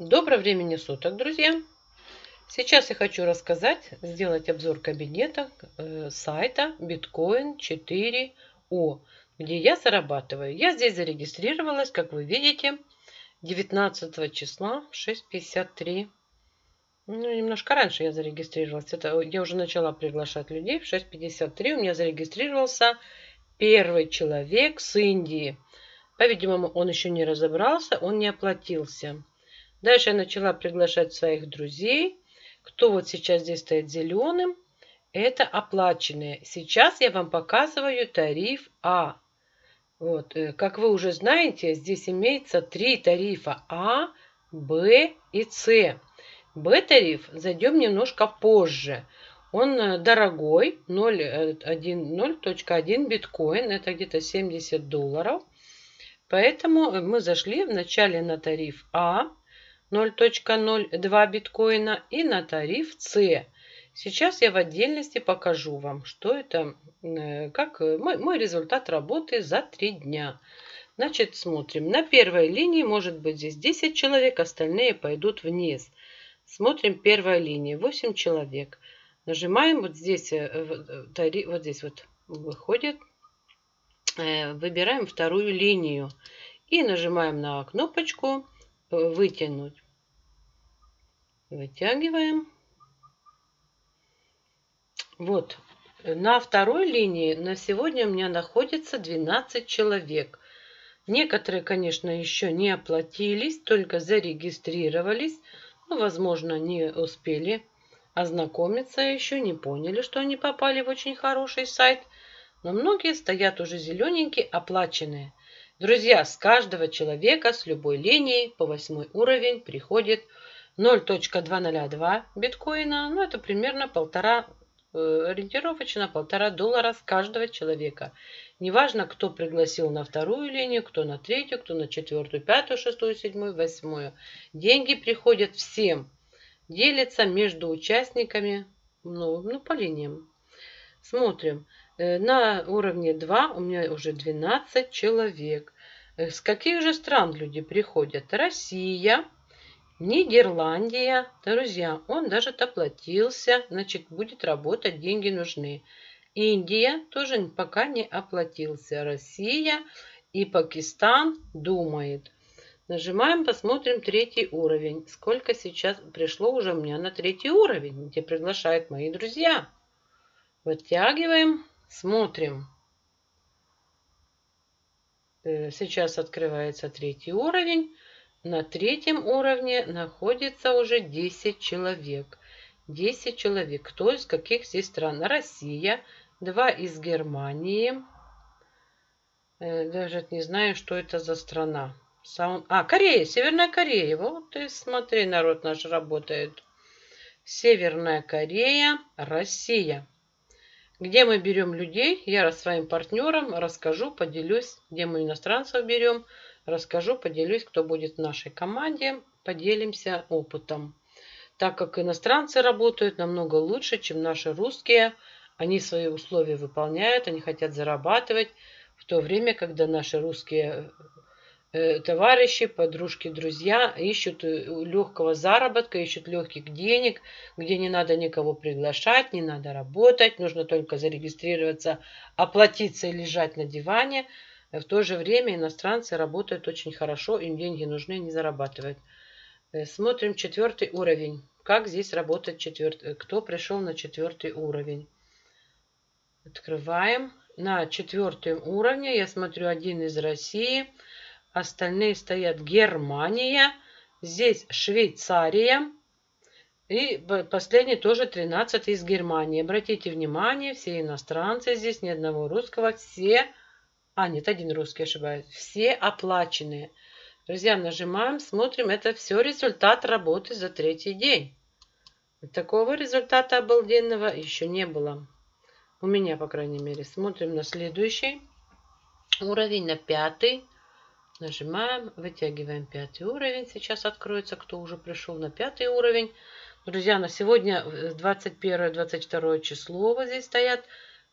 Доброго времени суток, друзья! Сейчас я хочу рассказать, сделать обзор кабинета э, сайта Bitcoin 4O, где я зарабатываю. Я здесь зарегистрировалась, как вы видите, 19 числа 6.53. Ну, немножко раньше я зарегистрировалась. Это я уже начала приглашать людей. В 6.53 у меня зарегистрировался первый человек с Индии. По-видимому, он еще не разобрался, он не оплатился. Дальше я начала приглашать своих друзей. Кто вот сейчас здесь стоит зеленым, это оплаченные. Сейчас я вам показываю тариф А. Вот, э, как вы уже знаете, здесь имеется три тарифа А, Б и С. Б-тариф зайдем немножко позже. Он э, дорогой, 0.1 биткоин, это где-то 70 долларов. Поэтому мы зашли вначале на тариф А, 0.02 биткоина и на тариф С. Сейчас я в отдельности покажу вам, что это, э, как э, мой, мой результат работы за 3 дня. Значит, смотрим. На первой линии может быть здесь 10 человек, остальные пойдут вниз. Смотрим первая линия, 8 человек. Нажимаем вот здесь, э, вот здесь вот выходит, выбираем вторую линию и нажимаем на кнопочку вытянуть. Вытягиваем. Вот. На второй линии на сегодня у меня находится 12 человек. Некоторые, конечно, еще не оплатились, только зарегистрировались. Ну, возможно, не успели ознакомиться еще, не поняли, что они попали в очень хороший сайт. Но многие стоят уже зелененькие, оплаченные. Друзья, с каждого человека с любой линии по восьмой уровень приходит 0.202 биткоина, ну это примерно полтора, э, ориентировочно полтора доллара с каждого человека. Неважно, кто пригласил на вторую линию, кто на третью, кто на четвертую, пятую, шестую, седьмую, восьмую. Деньги приходят всем. Делятся между участниками, ну, ну по линиям. Смотрим. Э, на уровне 2 у меня уже 12 человек. С каких же стран люди приходят? Россия, Нидерландия, друзья, он даже оплатился, значит, будет работать, деньги нужны. Индия тоже пока не оплатился. Россия и Пакистан думает. Нажимаем, посмотрим третий уровень. Сколько сейчас пришло уже у меня на третий уровень, где приглашают мои друзья. Вытягиваем, смотрим. Э, сейчас открывается третий уровень. На третьем уровне находится уже 10 человек. 10 человек. Кто из каких здесь стран? Россия, два из Германии. Э, даже не знаю, что это за страна. Саун... А, Корея, Северная Корея. Вот ты смотри, народ наш работает. Северная Корея, Россия. Где мы берем людей, я своим партнерам расскажу, поделюсь, где мы иностранцев берем, расскажу, поделюсь, кто будет в нашей команде, поделимся опытом. Так как иностранцы работают намного лучше, чем наши русские, они свои условия выполняют, они хотят зарабатывать, в то время, когда наши русские товарищи, подружки, друзья ищут э, легкого заработка, ищут легких денег, где не надо никого приглашать, не надо работать, нужно только зарегистрироваться, оплатиться и лежать на диване – в то же время иностранцы работают очень хорошо, им деньги нужны, не зарабатывают. Э, смотрим четвертый уровень. Как здесь работает четвертый, э, кто пришел на четвертый уровень. Открываем. На четвертом уровне я смотрю один из России. Остальные стоят Германия. Здесь Швейцария. И последний тоже 13 из Германии. Обратите внимание, все иностранцы здесь, ни одного русского, все а, нет, один русский, ошибаюсь. Все оплаченные. Друзья, нажимаем, смотрим. Это все результат работы за третий день. Такого результата обалденного еще не было. У меня, по крайней мере. Смотрим на следующий уровень, на пятый. Нажимаем, вытягиваем пятый уровень. Сейчас откроется, кто уже пришел на пятый уровень. Друзья, на сегодня 21-22 число вот здесь стоят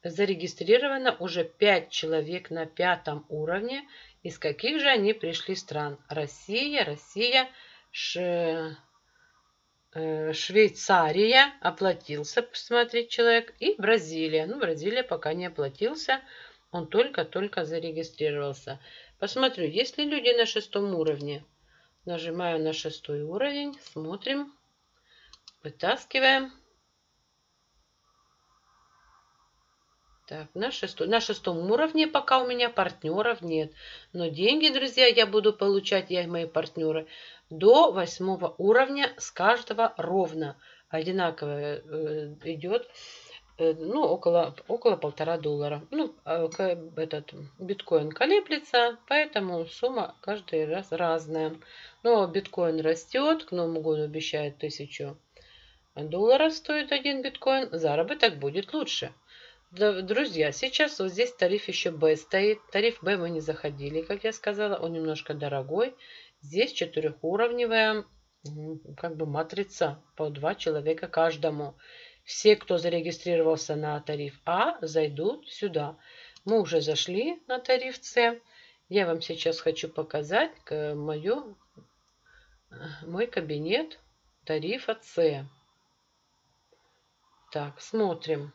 зарегистрировано уже 5 человек на пятом уровне. Из каких же они пришли стран? Россия, Россия, Ш... Э, Швейцария оплатился, посмотреть человек, и Бразилия. Ну, Бразилия пока не оплатился, он только-только зарегистрировался. Посмотрю, есть ли люди на шестом уровне. Нажимаю на шестой уровень, смотрим, вытаскиваем. Так, на, шестой, на шестом уровне пока у меня партнеров нет. Но деньги, друзья, я буду получать, я и мои партнеры, до восьмого уровня с каждого ровно. Одинаково э, идет, ну, около, около полтора доллара. Ну, э, этот биткоин колеблется, поэтому сумма каждый раз разная. Но биткоин растет, к Новому году обещает тысячу долларов стоит один биткоин, заработок будет лучше. Друзья, сейчас вот здесь тариф еще Б стоит. Тариф Б мы не заходили, как я сказала, он немножко дорогой. Здесь четырехуровневая как бы матрица по два человека каждому. Все, кто зарегистрировался на тариф А, зайдут сюда. Мы уже зашли на тариф С. Я вам сейчас хочу показать мою, мой кабинет тарифа С. Так, смотрим.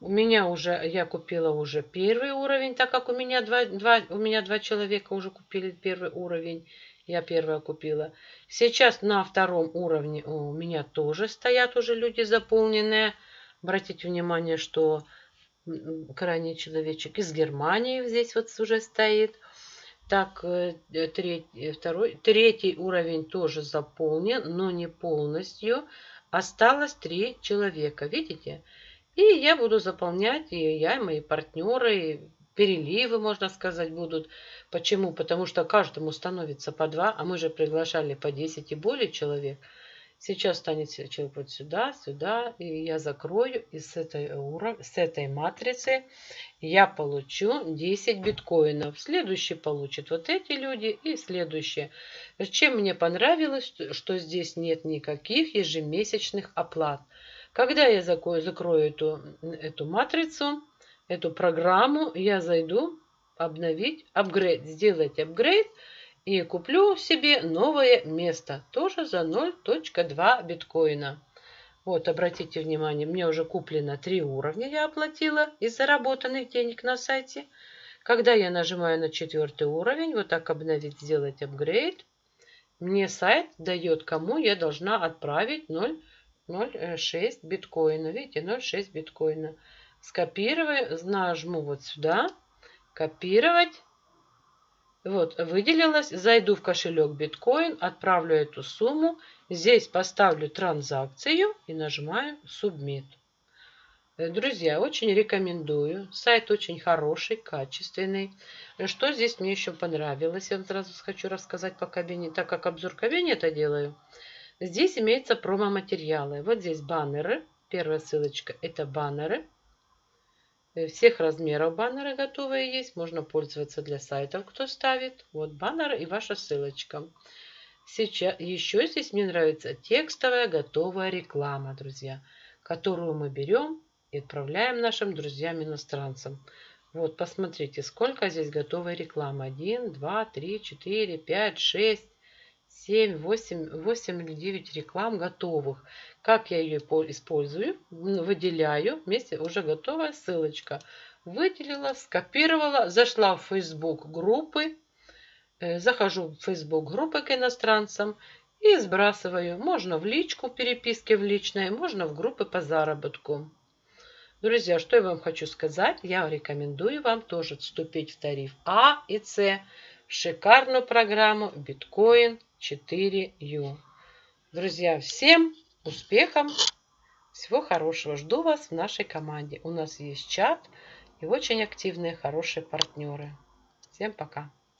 У меня уже, я купила уже первый уровень, так как у меня два, два, у меня два человека уже купили первый уровень. Я первая купила. Сейчас на втором уровне у меня тоже стоят уже люди заполненные. Обратите внимание, что крайний человечек из Германии здесь вот уже стоит. Так, э, третий, второй, третий уровень тоже заполнен, но не полностью. Осталось три человека, видите? И я буду заполнять, и я, и мои партнеры, переливы, можно сказать, будут. Почему? Потому что каждому становится по два, а мы же приглашали по 10 и более человек. Сейчас станет человек вот сюда, сюда, и я закрою, и с этой, с этой матрицы я получу 10 биткоинов. Следующий получит вот эти люди и следующие. Чем мне понравилось, что здесь нет никаких ежемесячных оплат. Когда я закрою эту, эту матрицу, эту программу, я зайду обновить, апгрейд, сделать апгрейд и куплю себе новое место, тоже за 0.2 биткоина. Вот, обратите внимание, мне уже куплено 3 уровня, я оплатила из заработанных денег на сайте. Когда я нажимаю на четвертый уровень, вот так обновить, сделать апгрейд, мне сайт дает, кому я должна отправить 0 0,6 биткоина. Видите, 0,6 биткоина. Скопирую, нажму вот сюда, копировать. Вот, выделилось. Зайду в кошелек биткоин, отправлю эту сумму. Здесь поставлю транзакцию и нажимаю Submit. Э, друзья, очень рекомендую. Сайт очень хороший, качественный. Что здесь мне еще понравилось? Я сразу хочу рассказать по кабинету, так как обзор кабинета делаю. Здесь имеются промо-материалы. Вот здесь баннеры. Первая ссылочка – это баннеры. Э, всех размеров баннеры готовые есть. Можно пользоваться для сайтов, кто ставит. Вот баннер и ваша ссылочка. Сейчас еще здесь мне нравится текстовая готовая реклама, друзья, которую мы берем и отправляем нашим друзьям-иностранцам. Вот, посмотрите, сколько здесь готовой рекламы. 1, 2, 3, 4, 5, 6, 7, 8, 8 или 9 реклам готовых. Как я ее использую? Выделяю. Вместе уже готовая ссылочка. Выделила, скопировала, зашла в Facebook группы. Э, захожу в Facebook группы к иностранцам и сбрасываю. Можно в личку, переписки в личной, можно в группы по заработку. Друзья, что я вам хочу сказать? Я рекомендую вам тоже вступить в тариф А и С шикарную программу биткоин 4U. Друзья, всем успехов, всего хорошего. Жду вас в нашей команде. У нас есть чат и очень активные, хорошие партнеры. Всем пока.